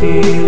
Sunset,